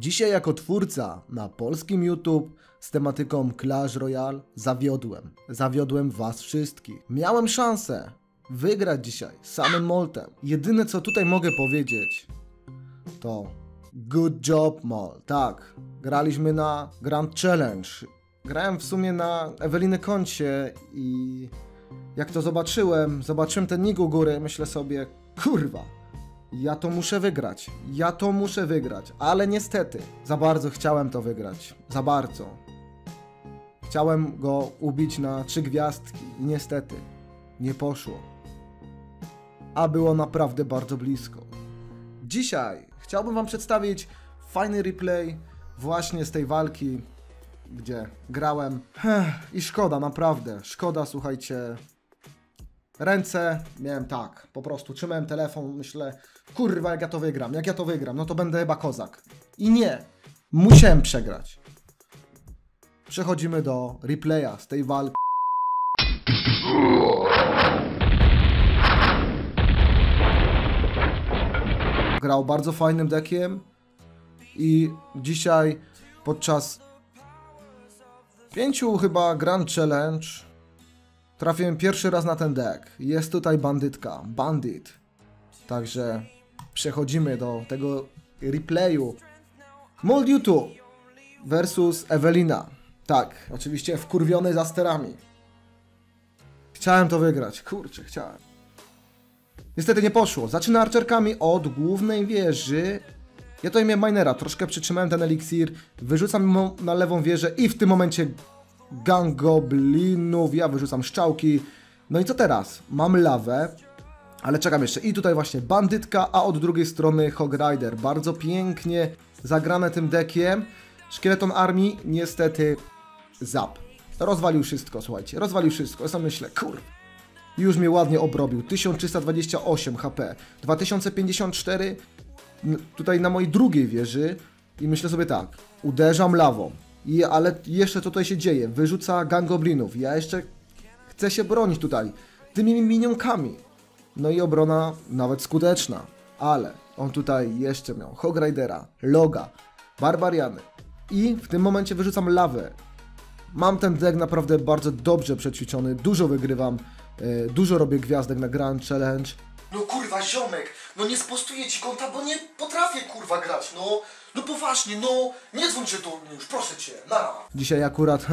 Dzisiaj jako twórca na polskim YouTube z tematyką Clash Royale zawiodłem. Zawiodłem was wszystkich. Miałem szansę wygrać dzisiaj samym Moltem. Jedyne co tutaj mogę powiedzieć to good job Mol. Tak, graliśmy na Grand Challenge. Grałem w sumie na Eweliny koncie i jak to zobaczyłem, zobaczyłem ten nick u góry, myślę sobie, kurwa, ja to muszę wygrać. Ja to muszę wygrać. Ale niestety, za bardzo chciałem to wygrać. Za bardzo. Chciałem go ubić na trzy gwiazdki i niestety nie poszło. A było naprawdę bardzo blisko. Dzisiaj chciałbym Wam przedstawić fajny replay właśnie z tej walki, gdzie grałem. I szkoda, naprawdę. Szkoda, słuchajcie, Ręce miałem tak, po prostu trzymałem telefon, myślę, kurwa, jak ja to wygram, jak ja to wygram, no to będę chyba kozak. I nie, musiałem przegrać. Przechodzimy do replaya z tej walki. Grał bardzo fajnym deckiem i dzisiaj podczas pięciu chyba Grand Challenge Trafiłem pierwszy raz na ten deck. Jest tutaj bandytka. Bandit. Także przechodzimy do tego replayu. Mold YouTube versus Ewelina. Tak, oczywiście wkurwiony za sterami. Chciałem to wygrać. Kurczę, chciałem. Niestety nie poszło. Zaczyna archerkami od głównej wieży. Ja to imię minera. Troszkę przytrzymałem ten eliksir. Wyrzucam na lewą wieżę i w tym momencie gang goblinów, ja wyrzucam szczałki. No i co teraz? Mam lawę, ale czekam jeszcze. I tutaj właśnie bandytka, a od drugiej strony Hog Rider. Bardzo pięknie zagrane tym dekiem. Szkieleton armii niestety zap. Rozwalił wszystko, słuchajcie, rozwalił wszystko. Ja sobie myślę, kur... Już mnie ładnie obrobił. 1328 HP, 2054 tutaj na mojej drugiej wieży i myślę sobie tak, uderzam lawą, i, ale jeszcze tutaj się dzieje? Wyrzuca gangoblinów. Ja jeszcze chcę się bronić tutaj tymi minionkami. No i obrona nawet skuteczna. Ale on tutaj jeszcze miał Hogridera, Loga, Barbariany. I w tym momencie wyrzucam lawę. Mam ten deck naprawdę bardzo dobrze przećwiczony, dużo wygrywam, yy, dużo robię gwiazdek na Grand Challenge. No kurwa, ziomek, no nie spostuję ci konta, bo nie potrafię kurwa grać, no. No poważnie, no, nie dzwoń się do mnie już, proszę cię, nara. Dzisiaj akurat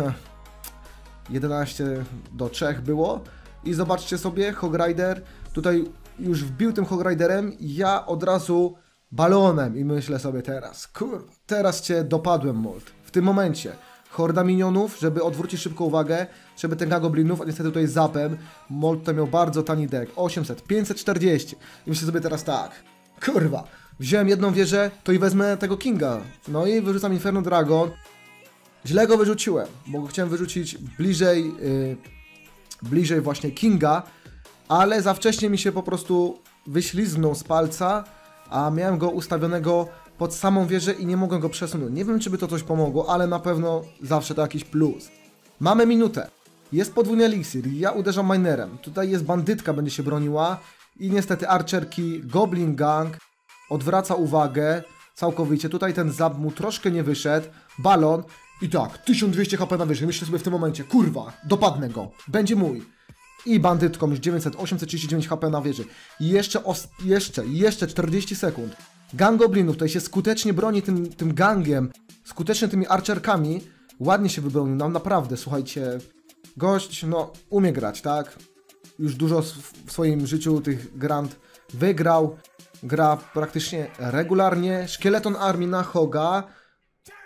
11 do 3 było i zobaczcie sobie, Hogrider tutaj już wbił tym Hogriderem, ja od razu balonem i myślę sobie teraz, kur, teraz cię dopadłem Molt. W tym momencie horda minionów, żeby odwrócić szybko uwagę, żeby ten goblinów, a niestety tutaj zapem, Molt to miał bardzo tani deck, 800, 540 i myślę sobie teraz tak, kurwa, wziąłem jedną wieżę, to i wezmę tego Kinga. No i wyrzucam Inferno Dragon. Źle go wyrzuciłem, bo chciałem wyrzucić bliżej, yy, bliżej właśnie Kinga, ale za wcześnie mi się po prostu wyślizgnął z palca, a miałem go ustawionego pod samą wieżę i nie mogłem go przesunąć. Nie wiem, czy by to coś pomogło, ale na pewno zawsze to jakiś plus. Mamy minutę. Jest podwójny eliksir, ja uderzam minerem. Tutaj jest bandytka, będzie się broniła. I niestety archerki, Goblin Gang odwraca uwagę całkowicie. Tutaj ten zab mu troszkę nie wyszedł. Balon i tak, 1200 HP na wyżej. Myślę sobie w tym momencie, kurwa, dopadnę go. Będzie mój. I bandytką już 900, 839 HP na wieży. Jeszcze, jeszcze, jeszcze 40 sekund. Gang Goblinów tutaj się skutecznie broni tym, tym gangiem, skutecznie tymi archerkami. Ładnie się wybronił, nam naprawdę, słuchajcie. Gość, no, umie grać, tak? Już dużo w swoim życiu tych grand wygrał gra praktycznie regularnie. Szkieleton Army na Hoga,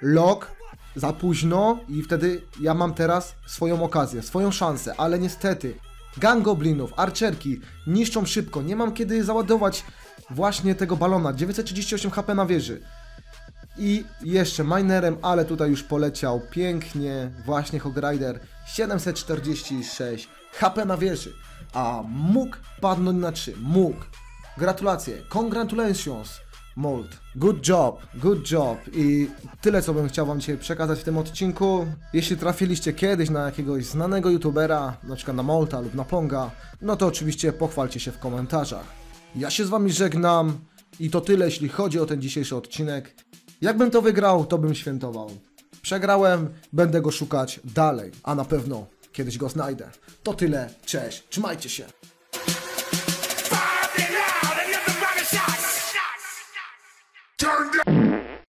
Lok za późno i wtedy ja mam teraz swoją okazję, swoją szansę, ale niestety gang goblinów, archerki niszczą szybko, nie mam kiedy załadować właśnie tego balona, 938 HP na wieży. I jeszcze minerem, ale tutaj już poleciał pięknie właśnie Hogrider 746 HP na wieży, a mógł padnąć na 3, mógł. Gratulacje, congratulations, Mold. Good job, good job i tyle co bym chciał wam dzisiaj przekazać w tym odcinku. Jeśli trafiliście kiedyś na jakiegoś znanego youtubera, na przykład na Molta lub na Ponga, no to oczywiście pochwalcie się w komentarzach. Ja się z wami żegnam i to tyle jeśli chodzi o ten dzisiejszy odcinek. Jakbym to wygrał, to bym świętował. Przegrałem, będę go szukać dalej, a na pewno kiedyś go znajdę. To tyle, cześć, trzymajcie się.